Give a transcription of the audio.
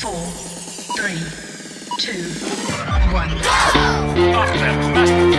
four, three, two, one. Go! Off them.